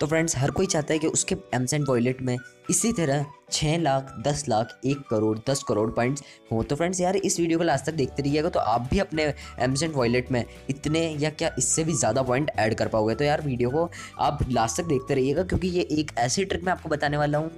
तो फ्रेंड्स हर कोई चाहता है कि उसके एम्स एंड वॉयलेट में इसी तरह छः लाख, दस लाख, एक करोड़, दस करोड़ पॉइंट्स हों। तो फ्रेंड्स यार, इस वीडियो को लास्ट तक देखते रहिएगा तो आप भी अपने एमसेंट वॉलेट में इतने या क्या इससे भी ज़्यादा पॉइंट ऐड कर पाओगे। तो यार वीडियो को आप लास्ट तक देखते रहिएगा, क्योंकि ये एक ऐसी ट्रिक मैं आपको बताने वाला हूँ,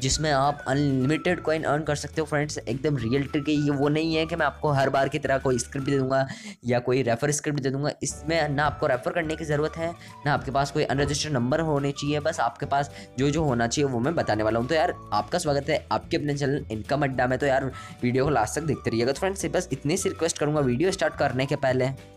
जिसमें आप अनलिमिटेड कॉइन अर्न कर सकते हो फ्रेंड्स एकदम रियल ट्रिक है, ये वो नहीं है कि मैं आपको हर बार की तरह कोई स्क्रिप्ट दे दूँगा, या कोई रेफर स्क्रिप्ट दे दूँगा। इसमें ना आपको रेफर करने की ज़रूरत है, ना आपके पास कोई अनरजिस्टर्ड नंबर होने चाहिए, बस आपके पास जो जो होना चाहिए, वो मैं बताने वाला हूँ। तो यार, आपका स्वागत है आपके अपने चैनल इनकम अड्डा में। तो यार, वीडियो को लास्ट तक देखते रहिएगा। तो फ्रेंड्स बस इतनी सी रिक्वेस्ट करूँगा, वीडियो स्टार्ट करने के पहले।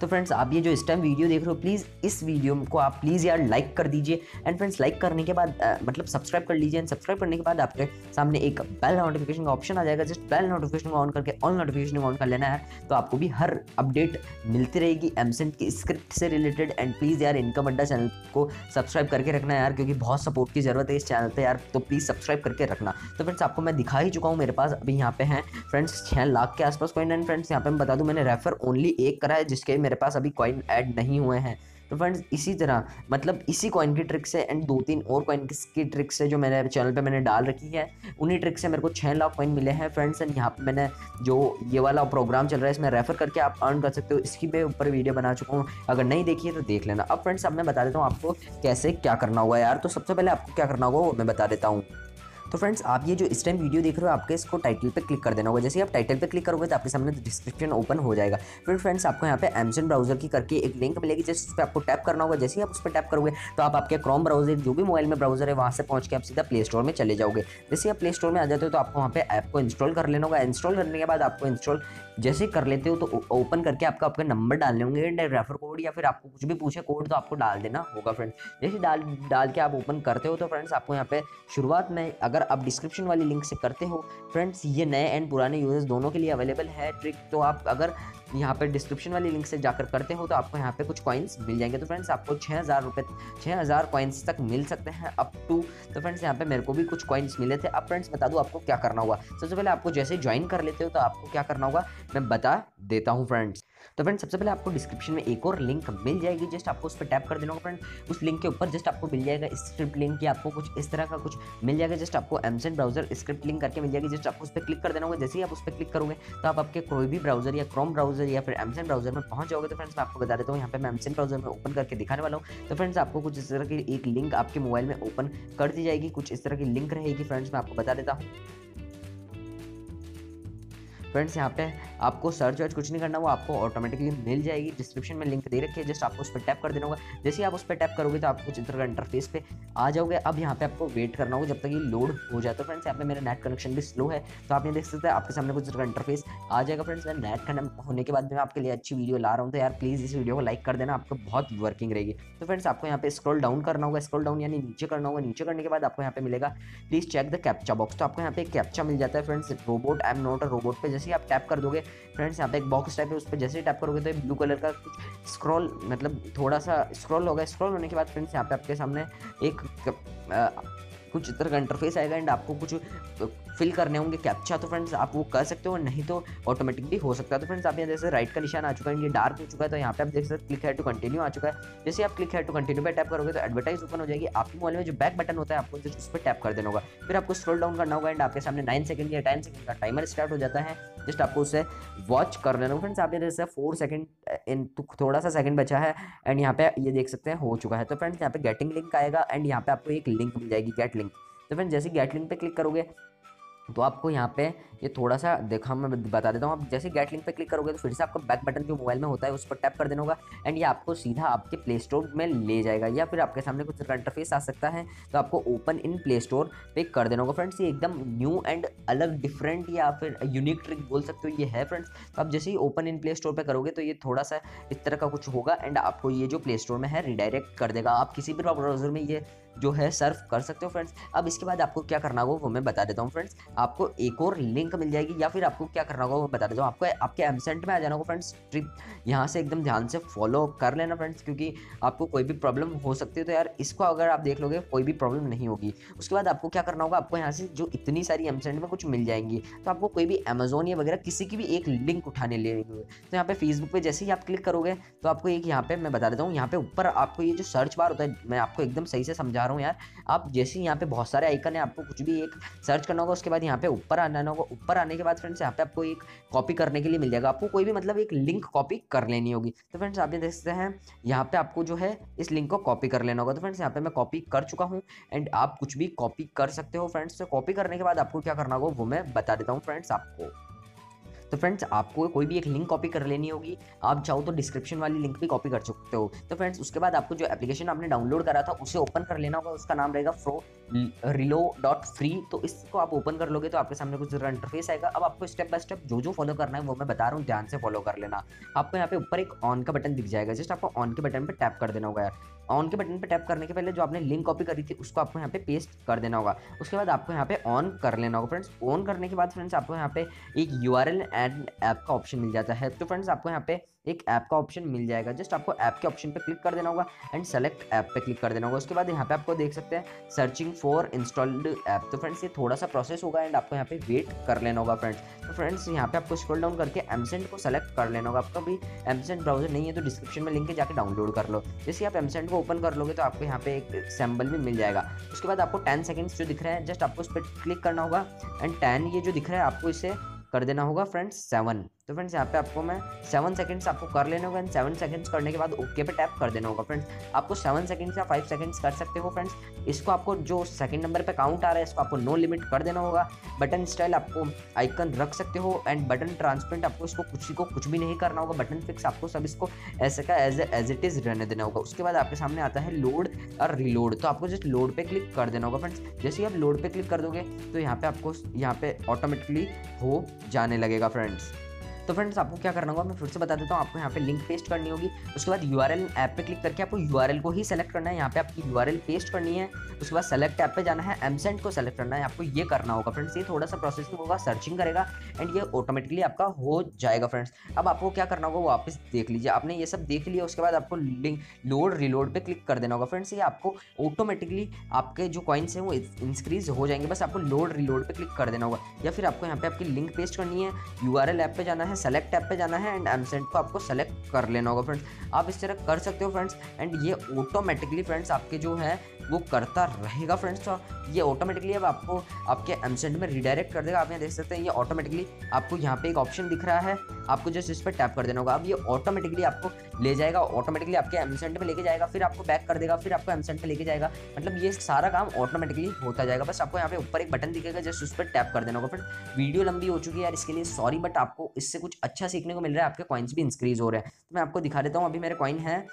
तो फ्रेंड्स आप ये जो इस टाइम वीडियो देख रहे हो प्लीज़ इस वीडियो को आप प्लीज़ यार लाइक कर दीजिए। एंड फ्रेंड्स लाइक करने के बाद आ, मतलब सब्सक्राइब कर लीजिए। एंड सब्सक्राइब करने के बाद आपके सामने एक बेल नोटिफिकेशन का ऑप्शन आ जाएगा। जस्ट बेल नोटिफिकेशन को ऑन करके ऑल नोटिफिकेशन ऑन कर लेना है। तो आपको भी हर अपडेट मिलती रहेगी एमसेंट की स्क्रिप्ट से रिलेटेड एंड प्लीज़ यार इनकम अड्डा चैनल को सब्सक्राइब करके रखना यार क्योंकि बहुत सपोर्ट की ज़रूरत है इस चैनल पर यार। तो प्लीज़ सब्सक्राइब करके रखना। तो फ्रेंड्स आपको मैं दिखा ही चुका हूँ मेरे पास अभी यहाँ पे हैं फ्रेंड्स छः लाख के आसपास कॉइन एंड फ्रेंड्स यहाँ पे मैं बता दूँ मैंने रेफर ओनली एक करा है जिसके मेरे पास अभी कॉइन ऐड नहीं हुए हैं। तो फ्रेंड्स इसी तरह मतलब इसी कॉइन की ट्रिक से एंड दो तीन और कॉइन की ट्रिक से जो मेरे चैनल पे मैंने डाल रखी है। उन्हीं ट्रिक से मेरे को छः लाख कॉइन मिले हैं फ्रेंड्स एंड यहाँ पे मैंने जो ये वाला प्रोग्राम चल रहा है, इसमें रेफर करके आप अर्न कर सकते हो। इसकी भी ऊपर वीडियो बना चुका हूँ। अगर नहीं देखिए तो देख लेना। अब फ्रेंड्स अब मैं बता देता हूँ आपको कैसे क्या करना होगा यार। तो सबसे पहले आपको क्या करना होगा वो मैं बता देता हूँ। तो फ्रेंड्स आप ये जो इस टाइम वीडियो देख रहे हो, आपके इसको टाइटल पे क्लिक कर देना होगा। जैसे आप टाइटल पे क्लिक करोगे तो आपके सामने डिस्क्रिप्शन ओपन हो जाएगा। फिर फ्रेंड्स आपको यहाँ पे एमजन ब्राउज़र की करके एक लिंक मिलेगी, जिस पर आपको टैप करना होगा। जैसे ही आप उस पर टैप करोगे तो आप आपके क्रॉम ब्राउज़र जो भी मोबाइल में ब्राउज़र है, वहाँ से पहुँच के आप सीधा प्ले स्टोर में चले जाओगे। जैसे आप प्ले स्टोर में आ जाते हो तो आपको वहाँ पे ऐप को इंस्टॉल कर लेना होगा। इंस्टॉल करने के बाद आपको इंस्टॉल जैसे कर लेते हो तो ओपन करके आपका आपके नंबर डालने होंगे रेफर कोड या फिर आपको कुछ भी पूछे कोड तो आपको डाल देना होगा फ्रेंड्स जैसे डाल डाल के आप ओपन करते हो तो फ्रेंड्स आपको यहाँ पे शुरुआत में अगर आप डिस्क्रिप्शन वाली लिंक से करते हो फ्रेंड्स ये नए एंड पुराने यूज़र्स दोनों के लिए अवेलेबल है ट्रिक तो आप अगर यहाँ पर डिस्क्रिप्शन वाली लिंक से जाकर करते हो तो आपको यहाँ पे कुछ कॉइन्स मिल जाएँगे। तो फ्रेंड्स आपको छः हज़ार रुपये छः हज़ार कॉइन्स तक मिल सकते हैं अप टू तो फ्रेंड्स यहाँ पे मेरे को भी कुछ कॉइन्स मिले थे। अब फ्रेंड्स बता दूँ आपको क्या करना होगा। सबसे पहले आपको जैसे ज्वाइन कर लेते हो तो आपको क्या करना होगा? मैं बता देता हूँ फ्रेंड्स तो फ्रेंड सबसे पहले आपको डिस्क्रिप्शन में एक और लिंक मिल जाएगी जस्ट आपको उस पर टैप कर देना होगा फ्रेंड उस लिंक के ऊपर जस्ट आपको मिल जाएगा स्क्रिप्ट लिंक या आपको कुछ इस तरह का कुछ मिल जाएगा जस्ट आपको एमसेन ब्राउज़र स्क्रिप्ट लिंक करके मिल जाएगी जस्ट आपको उस पर क्लिक कर देना होगा। जैसे ही आप उस पर क्लिक करोगे तो आप आपके कोई भी ब्राउज़र या क्रोम ब्राउज़र या फिर एमसेन ब्राउज़र में पहुँच जाओगे। तो फ्रेंड्स मैं आपको बता देता हूँ, यहाँ पे मैं एमसेन ब्राउज़र में ओपन करके दिखाने वाला हूँ। तो फ्रेंड्स आपको कुछ इस तरह की एक लिंक आपके मोबाइल में ओपन कर दी जाएगी। कुछ इस तरह की लिंक रहेगी फ्रेंड्स मैं आपको बता देता हूँ। फ्रेंड्स यहाँ पे आपको सर्च वर्च कुछ नहीं करना, वो आपको ऑटोमेटिकली मिल जाएगी। डिस्क्रिप्शन में लिंक दे रखी है जस्ट आपको उस पर टैप कर देना होगा। जैसे ही आप उस पर टैप करोगे तो आपको चित्र का इंटरफेस पे आ जाओगे। अब यहाँ पे आपको वेट करना होगा, जब तक ये लोड हो जाए। तो फ्रेंड्स यहाँ पे मेरा नेट कनेक्शन भी स्लो है तो आप ये देख सकते हैं, आपके सामने कुछ चित्र का इंटरफेस आ जाएगा। फ्रेंड्स मैं नेट कनेक्ट होने के बाद मैं आपके लिए अच्छी वीडियो ला रहा हूँ तो यार प्लीज़ इस वीडियो को लाइक कर देना, आपको बहुत वर्किंग रहेगी। तो फ्रेंड्स आपको यहाँ पे स्क्रॉल डाउन करना होगा। स्क्रॉल डाउन यानी नीचे करना होगा। नीचे करने के बाद आपको यहाँ पे मिलेगा please check the captcha box तो आपको यहाँ पे कैप्चा मिल जाता है friends robot I am not a robot पे। जैसे ही आप टैप कर दोगे फ्रेंड्स यहाँ पे एक बॉक्स टाइप है, उस पर जैसे ही टैप करोगे तो ब्लू कलर का कुछ स्क्रॉल मतलब थोड़ा सा स्क्रॉल होगा स्क्रॉल होने के बाद फ्रेंड्स यहाँ पे आपके सामने एक कुछ तरह का इंटरफेस आएगा एंड आपको कुछ फिल करने होंगे कैप्चा तो फ्रेंड्स आप वो कर सकते हो नहीं तो ऑटोमेटिकली हो सकता है। तो फ्रेंड्स आप यहाँ जैसे राइट का निशान आ चुका है, ये डार्क हो चुका है तो यहाँ पे आप देख सकते क्लिक है टू कंटिन्यू आ चुका है। जैसे आप क्लिक है टू कंटिन्यू पर टैप करोगे तो एडवर्टाइज ओपन हो जाएगी। आपके मोबाइल में जो बैक बटन होता है, आपको उस पर टैप कर देना होगा। फिर आपको स्क्रॉल डाउन करना होगा एंड आपके सामने नाइन सेकंड या टेन सेकंड का टाइमर स्टार्ट हो जाता है। जस्ट आपको उसे वॉच कर लेना फ्रेंड्स आप ये जैसे फोर सेकंड इन थोड़ा सा सेकंड बचा है एंड यहाँ पे ये देख सकते हैं, हो चुका है। तो फ्रेंड्स यहाँ पे गेटिंग लिंक आएगा एंड यहाँ पे आपको एक लिंक मिल जाएगी गेट लिंक तो फ्रेंड जैसे गेट लिंक पे क्लिक करोगे तो आपको यहाँ पे ये थोड़ा सा देखा मैं बता देता हूँ। आप जैसे गेट लिंक पे क्लिक करोगे तो फिर से आपको बैक बटन जो मोबाइल में होता है, उस पर टैप कर देना होगा एंड ये आपको सीधा आपके प्ले स्टोर में ले जाएगा या फिर आपके सामने कुछ इंटरफेस आ सकता है तो आपको ओपन इन प्ले स्टोर पे कर देना होगा। फ्रेंड्स ये एकदम न्यू एंड अलग डिफरेंट या फिर यूनिक ट्रिक बोल सकते हो, ये है फ्रेंड्स तो आप जैसे ही ओपन इन प्ले स्टोर पर करोगे तो ये थोड़ा सा इस तरह का कुछ होगा एंड आपको ये जो प्ले स्टोर में है रिडायरेक्ट कर देगा। आप किसी भी ब्राउज़र में ये जो है सर्व कर सकते हो फ्रेंड्स अब इसके बाद आपको क्या करना होगा वो मैं बता देता हूँ फ्रेंड्स आपको एक और लिंक मिल जाएगी या फिर आपको क्या करना होगा वो बता देता हूँ. आपको आपके एमसेंट में आ जाना होगा फ्रेंड्स ट्रिप यहाँ से एकदम ध्यान से फॉलो कर लेना फ्रेंड्स क्योंकि आपको कोई भी प्रॉब्लम हो सकती है तो यार इसको अगर आप देख लोगे कोई भी प्रॉब्लम नहीं होगी. उसके बाद आपको क्या करना होगा, आपको यहाँ से जो इतनी सारी एमसेंट में कुछ मिल जाएँगी तो आपको कोई भी अमेजोन या वगैरह किसी की भी एक लिंक उठाने ले तो यहाँ पे फेसबुक पे जैसे ही आप क्लिक करोगे तो आपको एक यहाँ पे मैं बता देता हूँ, यहाँ पे ऊपर आपको ये जो सर्च बार होता है, मैं आपको एकदम सही से समझा रहा हूँ यार। आप जैसे ही यहाँ पे बहुत सारे आइकन है, आपको कुछ भी एक सर्च करना होगा, उसके बाद यहाँ पे ऊपर आना होगा। ऊपर आने के बाद फ्रेंड्स यहाँ पे आपको एक कॉपी करने के लिए मिल जाएगा। आपको कोई भी मतलब एक लिंक कॉपी कर लेनी होगी। तो फ्रेंड्स आप देख सकते हैं, यहाँ पे आपको जो है, इस लिंक को कॉपी कर लेना होगा। तो फ्रेंड्स यहाँ पे मैं कॉपी कर चुका हूँ एंड आप कुछ भी कॉपी कर सकते हो फ्रेंड्स तो कॉपी करने के बाद आपको क्या करना होगा, वो मैं बता देता हूँ फ्रेंड्स आपको। तो फ्रेंड्स आपको कोई भी एक लिंक कॉपी कर लेनी होगी। आप चाहो तो डिस्क्रिप्शन वाली लिंक भी कॉपी कर सकते हो। तो फ्रेंड्स उसके बाद आपको जो एप्लीकेशन आपने डाउनलोड करा था, उसे ओपन कर लेना होगा। उसका नाम रहेगा फ्रो रिलो डॉट फ्री तो इसको आप ओपन कर लोगे तो आपके सामने कुछ इंटरफेस आएगा। अब आपको स्टेप बाय स्टेप जो जो फॉलो करना है, वो मैं बता रहा हूँ, ध्यान से फॉलो कर लेना। आपको यहाँ पे ऊपर एक ऑन का बटन दिख जाएगा। जस्ट आपको ऑन के बटन पर टैप कर देना होगा यार। ऑन के बटन पर टैप करने के पहले जो आपने लिंक कॉपी करी थी, उसको आपको यहाँ पे पेस्ट कर देना होगा। उसके बाद आपको यहाँ पे ऑन कर लेना होगा। फ्रेंड्स ऑन करने के बाद फ्रेंड्स आपको यहाँ पे एक U R L and app का ऑप्शन मिल जाता है। तो फ्रेंड्स आपको यहाँ पे एक ऐप का ऑप्शन मिल जाएगा। जस्ट आपको ऐप के ऑप्शन पर क्लिक कर देना होगा एंड सेलेक्ट ऐप पे क्लिक कर देना होगा। उसके बाद यहाँ पे आपको देख सकते हैं सर्चिंग फॉर इंस्टॉल्ड ऐप तो फ्रेंड्स ये थोड़ा सा प्रोसेस होगा एंड आपको यहाँ पे वेट कर लेना होगा फ्रेंड्स तो फ्रेंड्स यहाँ पे आपको स्क्रॉल डाउन करके एमसेंट को सेलेक्ट कर लेना होगा। आपका भी एमसेंट ब्राउज़र नहीं है तो डिस्क्रिप्शन में लिंक है जाकर डाउनलोड कर लो। जैसे आप एमसेंट को ओपन कर लोगे तो आपको यहाँ पे एक सैम्बल भी मिल जाएगा। उसके बाद आपको टेन सेकेंड्स जो दिख रहे हैं जस्ट आपको उस पर क्लिक करना होगा। एंड टेन ये जो दिख रहा है, आपको इसे कर देना होगा फ्रेंड्स सेवन तो फ्रेंड्स यहाँ पे आपको मैं सेवन सेकंड्स आपको कर लेने होगा एंड सेवन सेकंड्स करने के बाद ओके पे टैप कर देना होगा फ्रेंड्स आपको सेवन सेकंड्स या फाइव सेकंड्स कर सकते हो फ्रेंड्स इसको आपको जो सेकंड नंबर पे काउंट आ रहा है, इसको आपको नो लिमिट कर देना होगा. बटन स्टाइल आपको आइकन रख सकते हो एंड बटन ट्रांसपेरेंट आपको इसको कुछ को कुछ भी नहीं करना होगा. बटन फिक्स आपको सब इसको ऐसे का एज एज इट इज़ रहने देना होगा. उसके बाद आपके सामने आता है लोड और रिलोड तो आपको जस्ट लोड पर क्लिक कर देना होगा फ्रेंड्स जैसे ही आप लोड पर क्लिक कर दोगे तो यहाँ पर आपको यहाँ पर ऑटोमेटिकली हो जाने लगेगा फ्रेंड्स तो फ्रेंड्स आपको क्या करना होगा? मैं फिर से बता देता हूँ, आपको यहाँ पे लिंक पेस्ट करनी होगी। उसके बाद यू आर ऐप पे क्लिक करके आपको यूआरएल को ही सेलेक्ट करना है। यहाँ पे आपकी यूआरएल पेस्ट करनी है। उसके बाद सेलेक्ट ऐप पे जाना है एमसेंट को सेलेक्ट करना है। आपको ये करना होगा फ्रेंड्स ये थोड़ा सा प्रोसेसिंग होगा सर्चिंग करेगा एंड ये ऑटोमेटिकली आपका हो जाएगा फ्रेंड्स अब आपको क्या करना होगा वापस देख लीजिए। आपने ये सब देख लिया, उसके बाद आपको लिंक लोड रिलोड पे क्लिक कर देना होगा फ्रेंड्स ये आपको ऑटोमेटिकली आपके जो कॉइन्स हैं, वो इंक्रीज हो जाएँगे। बस आपको लोड रिलोड पे क्लिक कर देना होगा। या फिर आपको यहाँ पे आपकी लिंक पेस्ट करनी है यूआरएल ऐप पे जाना है सेलेक्ट ऐप पे जाना है एंड एमसेंट को आपको सेलेक्ट कर लेना होगा फ्रेंड्स आप इस तरह कर सकते हो फ्रेंड्स एंड ये ऑटोमेटिकली फ्रेंड्स आपके जो है, वो करता रहेगा फ्रेंड्स तो ये ऑटोमेटिकली अब आपको आपके एमसेंट में रिडायरेक्ट कर देगा। आप यहाँ देख सकते हैं, ये ऑटोमेटिकली आपको यहाँ पे एक ऑप्शन दिख रहा है। आपको जस्ट इस पर टैप कर देना होगा। अब ये ऑटोमेटिकली आपको ले जाएगा ऑटोमेटिकली आपके एमसेंट में लेके जाएगा, फिर आपको बैक कर देगा, फिर आपको एमसेंट में लेके जाएगा। मतलब ये सारा काम ऑटोमेटिकली होता जाएगा। बस आपको यहाँ पे ऊपर एक बटन दिखेगा जस्ट उस पर टैप कर देना होगा। फिर वीडियो लंबी हो चुकी है यार, इसके लिए सॉरी बट आपको इससे कुछ अच्छा सीखने को मिल रहा है। आपके कॉइन्स भी इंक्रीज हो रहे हैं। तो मैं आपको दिखा देता हूँ। अभी मेरे कॉइन है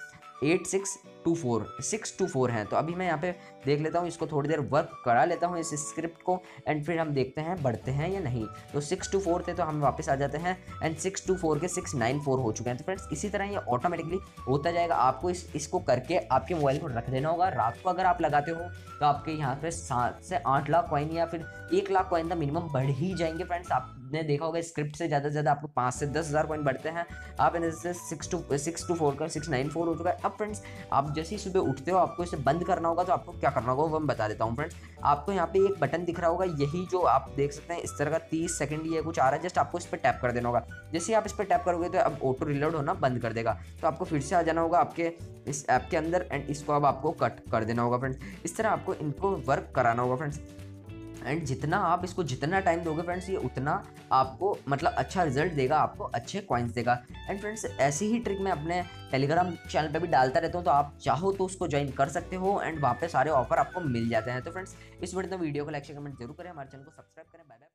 eight six two four six two four हैं। तो अभी मैं यहाँ पे देख लेता हूँ, इसको थोड़ी देर वर्क करा लेता हूँ इस स्क्रिप्ट को एंड फिर हम देखते हैं बढ़ते हैं या नहीं। तो सिक्स टू फोर थे तो हम वापस आ जाते हैं एंड सिक्स टू फोर के सिक्स नाइन फोर हो चुके हैं। तो फ्रेंड्स इसी तरह ये ऑटोमेटिकली होता जाएगा। आपको इस, इसको करके आपके मोबाइल को रख देना होगा। रात को अगर आप लगाते हो तो आपके यहाँ पे सात से आठ लाख कॉइन या फिर एक लाख कॉइन का मिनिमम बढ़ ही जाएँगे। फ्रेंड्स आपने देखा होगा स्क्रिप्ट से ज़्यादा से ज़्यादा आपको पाँच से दस हज़ार कॉइन बढ़ते हैं। आप जैसे six two six two four का सिक्स नाइन फोर हो चुका है। अब फ्रेंड्स आप जैसे ही सुबह उठते हो, आपको इसे बंद करना होगा तो आपको क्या करना होगा, वो मैं बता देता हूँ फ्रेंड आपको यहाँ पे एक बटन दिख रहा होगा, यही जो आप देख सकते हैं, इस तरह का तीस सेकंड ये कुछ आ रहा है जस्ट आपको इस पर टैप कर देना होगा। जैसे आप इस पर टैप करोगे तो अब ऑटो रिलोड होना बंद कर देगा। तो आपको फिर से आ जाना होगा आपके इस ऐप के अंदर एंड इसको अब आपको कट कर देना होगा फ्रेंड्स इस तरह आपको इनको वर्क कराना होगा फ्रेंड्स एंड जितना आप इसको जितना टाइम दोगे फ्रेंड्स ये उतना आपको मतलब अच्छा रिज़ल्ट देगा, आपको अच्छे कॉइन्स देगा। एंड फ्रेंड्स ऐसी ही ट्रिक मैं अपने टेलीग्राम चैनल पे भी डालता रहता हूँ तो आप चाहो तो उसको ज्वाइन कर सकते हो एंड वहाँ पे सारे ऑफ़र आपको मिल जाते हैं। तो फ्रेंड्स इस वीडियो को लाइक कमेंट ज़रूर करें, हमारे चैनल को सब्सक्राइब करें। Bye bye